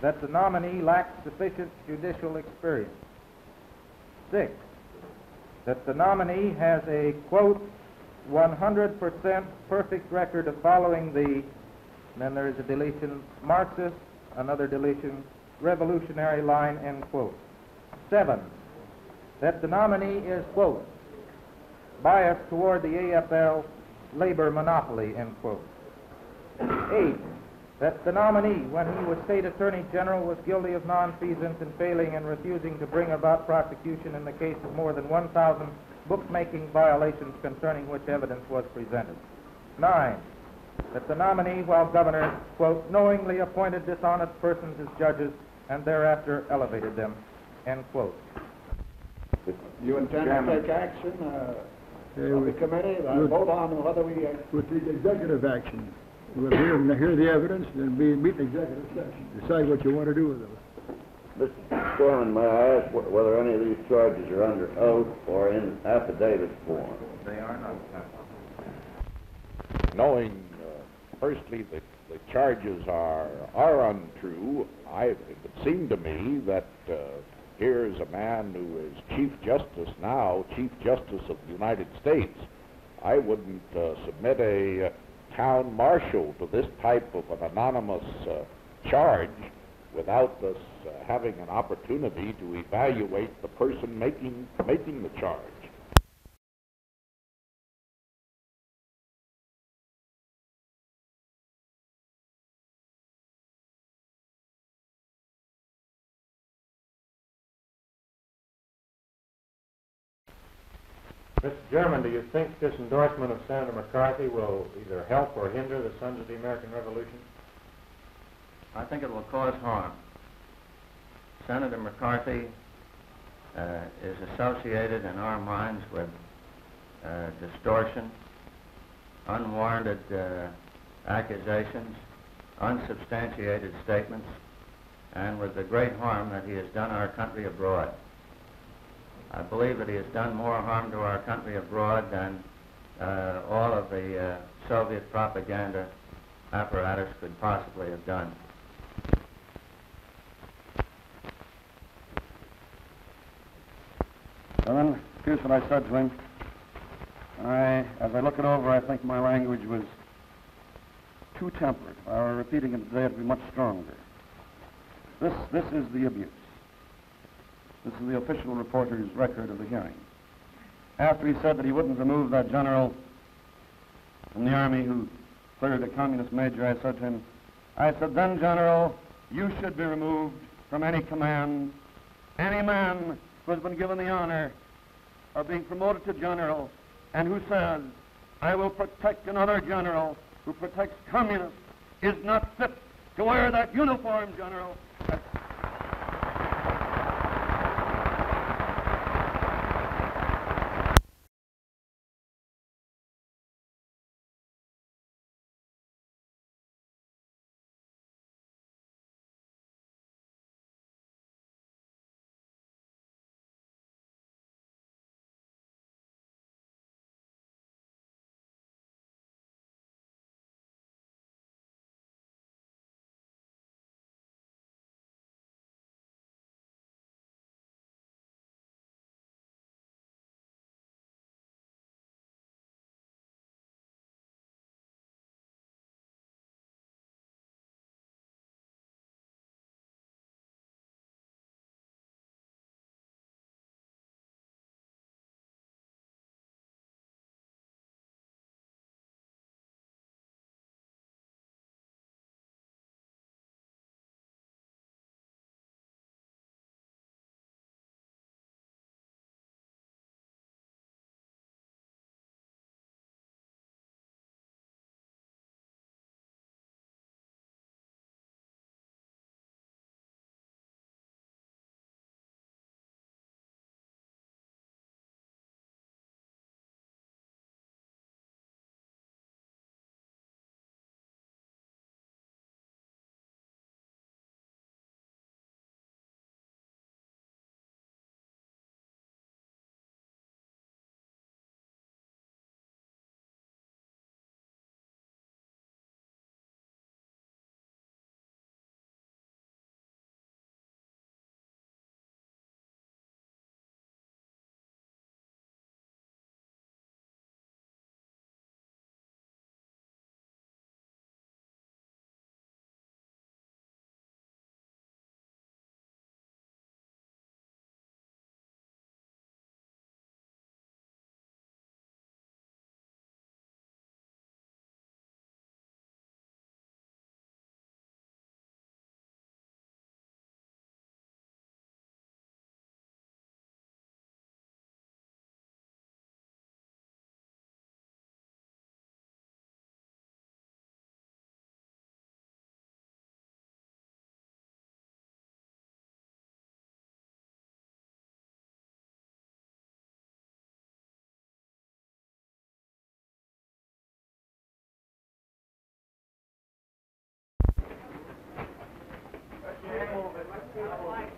that the nominee lacks sufficient judicial experience. Six, that the nominee has a, quote, 100% perfect record of following the, then there is a deletion, Marxist, another deletion, revolutionary line, end quote. Seven, that the nominee is, quote, biased toward the AFL labor monopoly, end quote. Eight, that the nominee, when he was state attorney general, was guilty of nonfeasance in failing and refusing to bring about prosecution in the case of more than 1,000 bookmaking violations concerning which evidence was presented. Nine, that the nominee, while governor, quote, knowingly appointed dishonest persons as judges and thereafter elevated them, end quote. You intend to take action, uh, Okay, of the committee, uh, with- vote on whether we, uh, With the executive action, we'll hear, hear the evidence, and then be, meet the executive session, decide what you want to do with them. Mr. Chairman, may I ask whether any of these charges are under oath or in affidavit form? They are not. knowing, uh, firstly, that the charges are, are untrue, I, it would seem to me that uh, here is a man who is Chief Justice now, Chief Justice of the United States. I wouldn't uh, submit a uh, town marshal to this type of an anonymous uh, charge without us uh, having an opportunity to evaluate the person making, making the charge. Mr. German, do you think this endorsement of Senator McCarthy will either help or hinder the Sons of the American Revolution? I think it will cause harm. Senator McCarthy uh, is associated in our minds with uh, distortion, unwarranted uh, accusations, unsubstantiated statements, and with the great harm that he has done our country abroad. I believe that he has done more harm to our country abroad than uh, all of the uh, Soviet propaganda apparatus could possibly have done. Well, then, here's what I said to him. I, as I look it over, I think my language was too tempered. If I were repeating it today, it'd be much stronger. This, this is the abuse. This is the official reporter's record of the hearing. After he said that he wouldn't remove that general from the army who cleared a communist major, I said to him, I said, then, General, you should be removed from any command. Any man who has been given the honor of being promoted to general and who says, I will protect another general who protects communists is not fit to wear that uniform, General.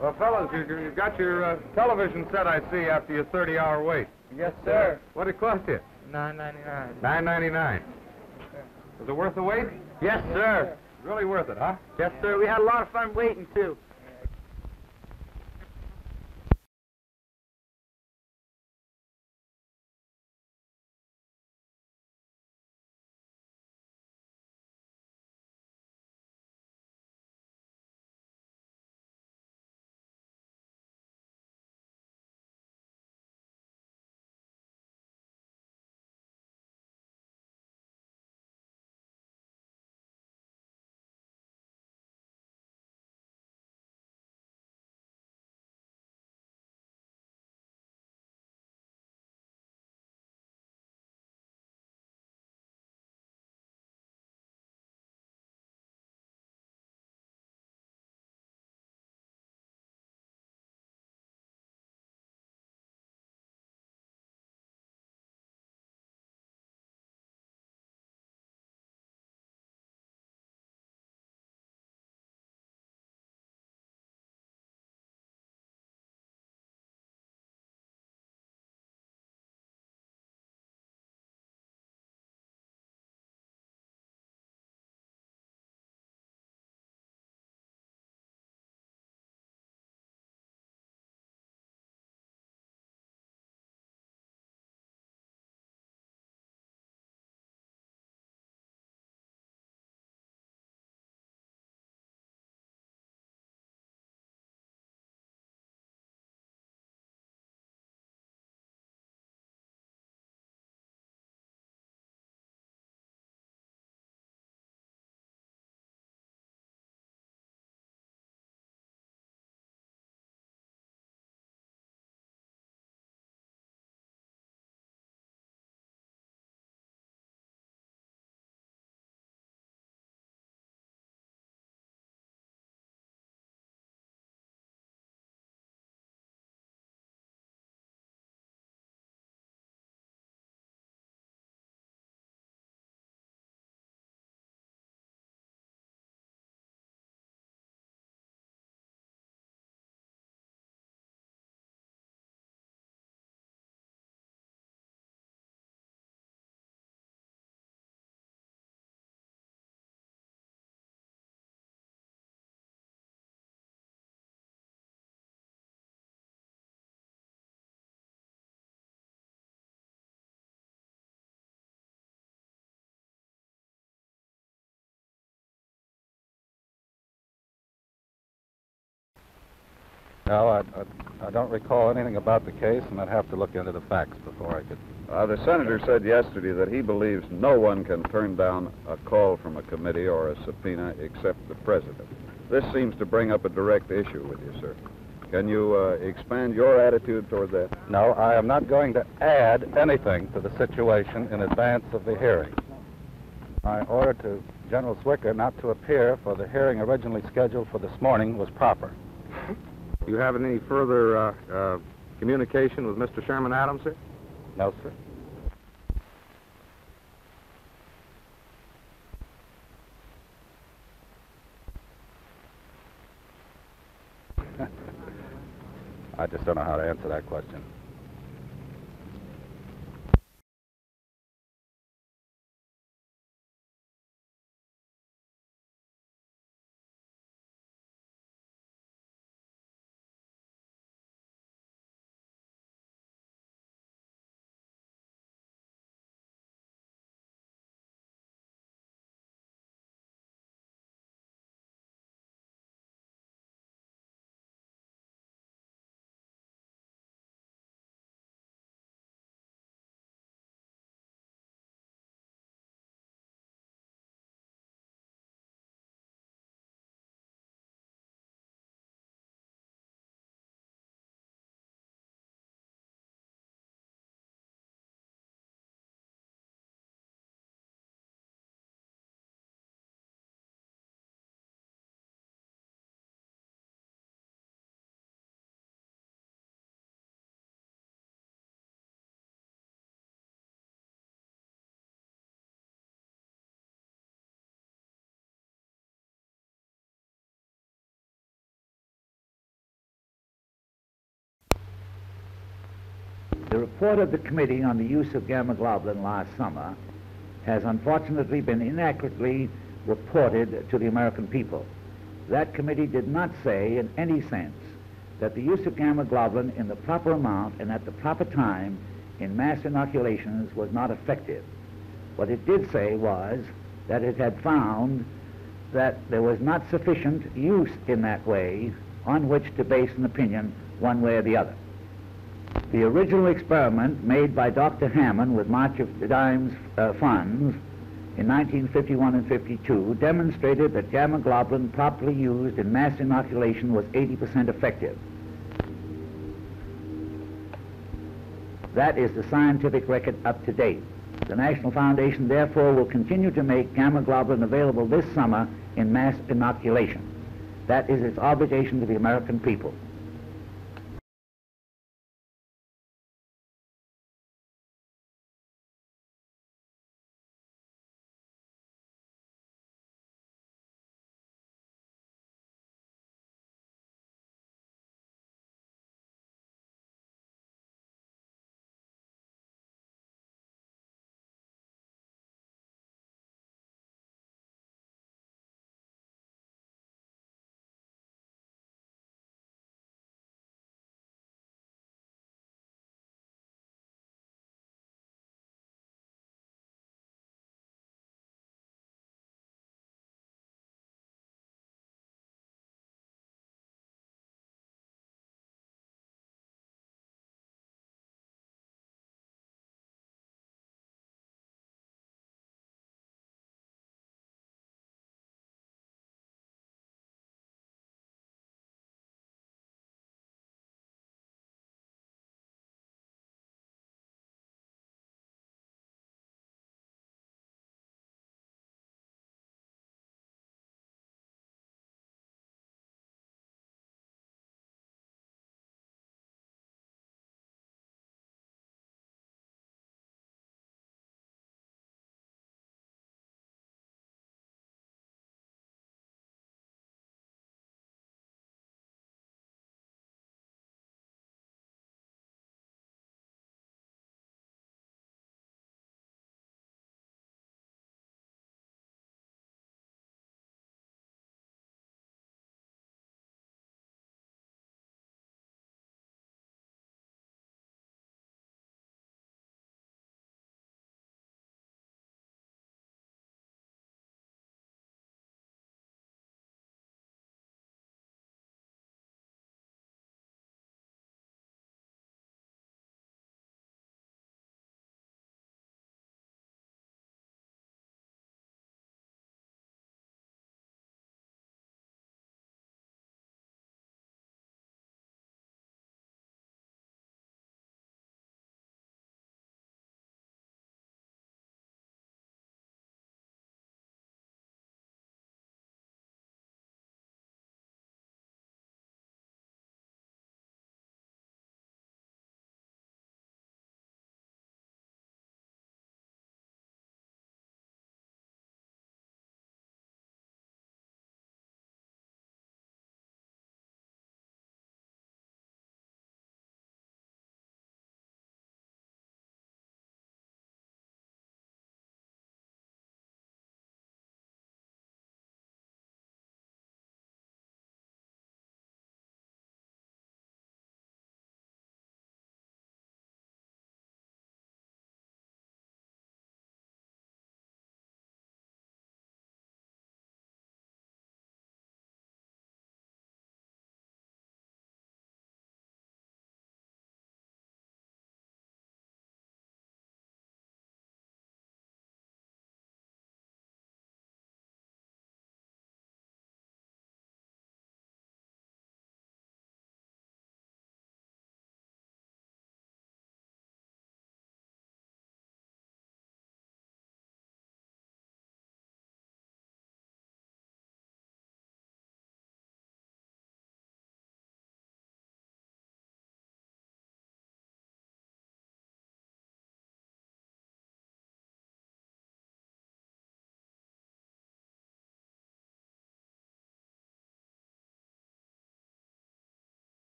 Well, fellas, you, you got your uh, television set, I see, after your 30-hour wait. Yes, sir. What'd it cost you? Nine ninety-nine. Nine ninety-nine. Was it worth the wait? Yes, sir. Really worth it, huh? Yes, sir. We had a lot of fun waiting, too. No, I, I, I don't recall anything about the case, and I'd have to look into the facts before I could. Uh, the senator said yesterday that he believes no one can turn down a call from a committee or a subpoena except the president. This seems to bring up a direct issue with you, sir. Can you uh, expand your attitude toward that? No, I am not going to add anything to the situation in advance of the hearing. My order to General Zwicker not to appear for the hearing originally scheduled for this morning was proper. You have any further uh, uh, communication with Mr. Sherman Adams, sir? No, sir. I just don't know how to answer that question. The report of the committee on the use of gamma globulin last summer has unfortunately been inaccurately reported to the American people. That committee did not say in any sense that the use of gamma globulin in the proper amount and at the proper time in mass inoculations was not effective. What it did say was that it had found that there was not sufficient use in that way on which to base an opinion one way or the other. The original experiment made by Dr. Hammon with March of Dimes uh, funds in 1951 and 52 demonstrated that gamma globulin properly used in mass inoculation was 80% effective. That is the scientific record up to date. The National Foundation therefore will continue to make gamma globulin available this summer in mass inoculation. That is its obligation to the American people.